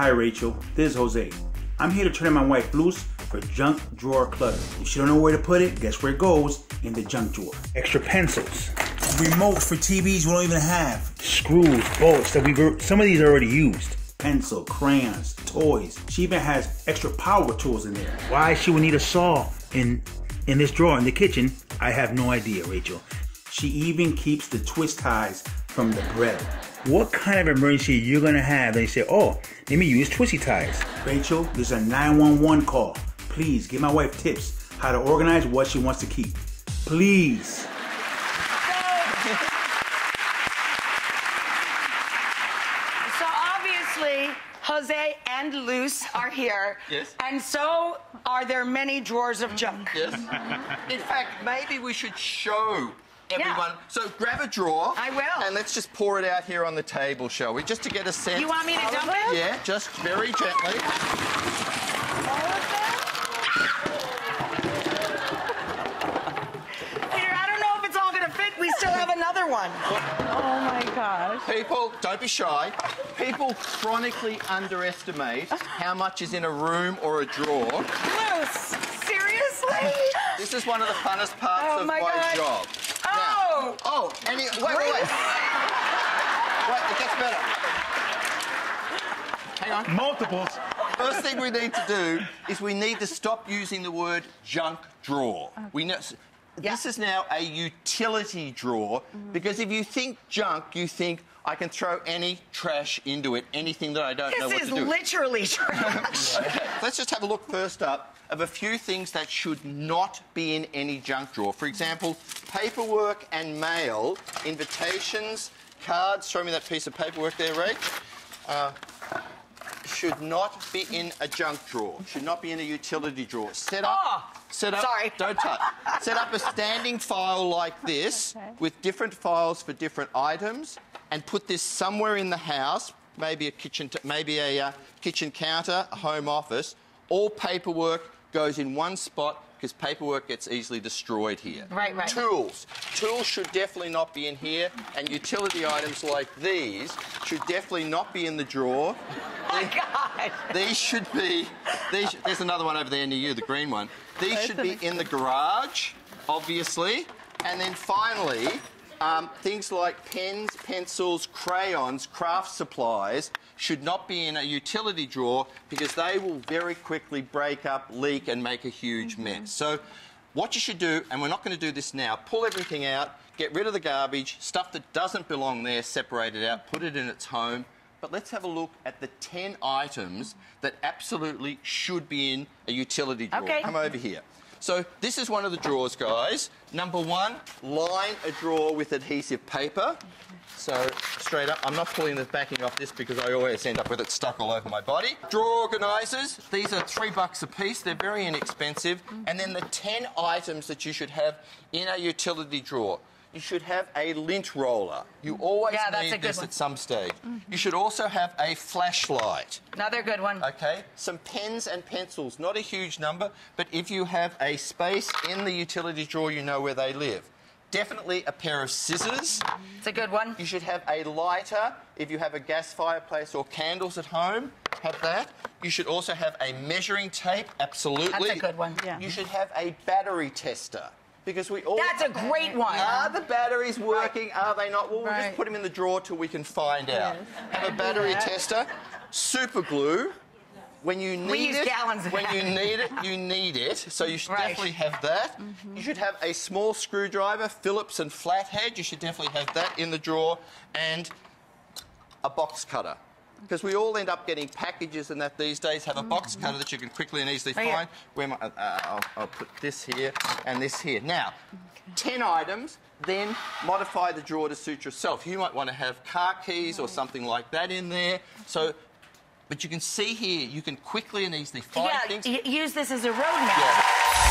Hi, Rachael. This is Jose. I'm here to turn my wife loose for junk drawer clutter. If she don't know where to put it, guess where it goes? In the junk drawer. Extra pencils. Remotes for TVs we don't even have. Screws, bolts that we've some of these are already used. Pencil, crayons, toys. She even has extra power tools in there. Why she would need a saw in in this drawer in the kitchen, I have no idea, Rachael. She even keeps the twist ties from the bread. What kind of emergency you're gonna have They say, oh, let me use twisty ties? Rachael, this is a 911 call. Please give my wife tips how to organize what she wants to keep. Please. So obviously, Jose and Luz are here. Yes. And so are there many drawers of junk. Yes. In fact, maybe we should show everyone. So grab a drawer. I will. And let's just pour it out here on the table, shall we? Just to get a sense. You want me to dump it? Yeah, just very gently. Peter, I don't know if it's all going to fit. We still have another one. Oh my gosh. People, don't be shy. People chronically underestimate how much is in a room or a drawer. Luz, seriously? This is one of the funnest parts Oh of my my, God. job. Oh. Now, oh, and it, wait, wait, wait. Wait, it gets better. Hang on. Multiples. First thing we need to do is we need to stop using the word junk drawer. We know. This is now a utility drawer mm-hmm. because if you think junk, you think I can throw any trash into it, anything that I don't know This what is to do. This is literally trash. Let's just have a look first up of a few things that should not be in any junk drawer. For example, paperwork and mail, invitations, cards. Show me that piece of paperwork there, Ray. Uh, should not be in a junk drawer. Should not be in a utility drawer. Set up. Oh, set up. sorry. Don't touch. set up a standing file like this Okay. with different files for different items, and put this somewhere in the house. Maybe a kitchen, t- maybe a uh, kitchen counter, a home office. All paperwork goes in one spot because paperwork gets easily destroyed here. Right, right. Tools. Tools should definitely not be in here, and utility items like these should definitely not be in the drawer. Oh, my God. These should be. These, there's another one over there near you, the green one. These should be in the garage, obviously. And then finally, um, things like pens, pencils, crayons, craft supplies should not be in a utility drawer because they will very quickly break up, leak, and make a huge mess. So, what you should do, and we're not going to do this now, pull everything out, get rid of the garbage, stuff that doesn't belong there, separate it out, put it in its home. But let's have a look at the 10 items that absolutely should be in a utility drawer. Okay. Come over here. So this is one of the drawers, guys. Number one, line a drawer with adhesive paper. So straight up, I'm not pulling the backing off this because I always end up with it stuck all over my body. Drawer organisers, these are three bucks a piece. They're very inexpensive. And then the 10 items that you should have in a utility drawer. You should have a lint roller. You always Yeah, that's need a good this one. at some stage. Mm-hmm. You should also have a flashlight. Another good one. Okay, some pens and pencils, not a huge number, but if you have a space in the utility drawer, you know where they live. Definitely a pair of scissors. It's a good one. You should have a lighter if you have a gas fireplace or candles at home. Have that. You should also have a measuring tape. Absolutely. That's a good one. Yeah. You should have a battery tester because we all. That's a great one. Are the batteries working? Are they not? Well, we'll Right. just put them in the drawer till we can find out. Yes. Have a battery tester, super glue. When you need use it, gallons of when you need it, you need it. So you should Right. definitely have that. Mm-hmm. You should have a small screwdriver, Phillips and flathead. You should definitely have that in the drawer, and a box cutter. Because we all end up getting packages and that these days have a box cutter that you can quickly and easily here. find. Where my, uh, uh, I'll, I'll put this here and this here. Now, 10 items, then modify the drawer to suit yourself. You might want to have car keys or something like that in there. So, but you can see here, you can quickly and easily find Yeah, things. use this as a roadmap. Yeah.